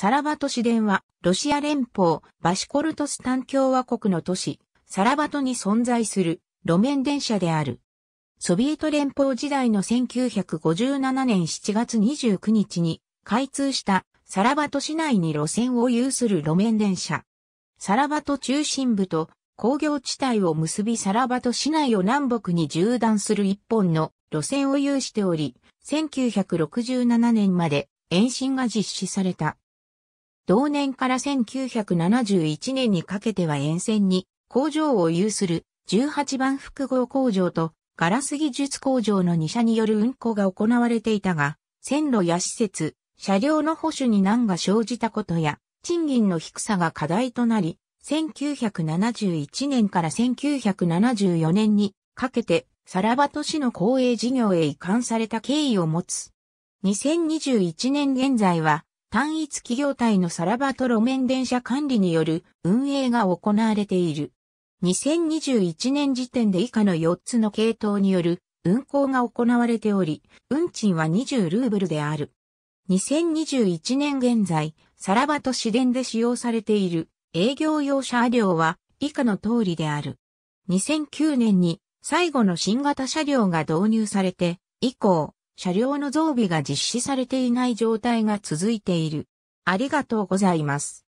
サラバト市電は、ロシア連邦、バシコルトスタン共和国の都市、サラバトに存在する、路面電車である。ソビエト連邦時代の1957年7月29日に開通したサラバト市内に路線を有する路面電車。サラバト中心部と工業地帯を結びサラバト市内を南北に縦断する一本の路線を有しており、1967年まで延伸が実施された。同年から1971年にかけては沿線に工場を有する18番複合工場とガラス技術工場の2社による運行が行われていたが、線路や施設、車両の保守に難が生じたことや、賃金の低さが課題となり、1971年から1974年にかけて、サラバト市の公営事業へ移管された経緯を持つ。2021年現在は、単一企業体のサラバト路面電車管理による運営が行われている。2021年時点で以下の4つの系統による運行が行われており、運賃は20ルーブルである。2021年現在、サラバト市電で使用されている営業用車両は以下の通りである。2009年に最後の新型車両が導入されて以降、車両の増備が実施されていない状態が続いている。ありがとうございます。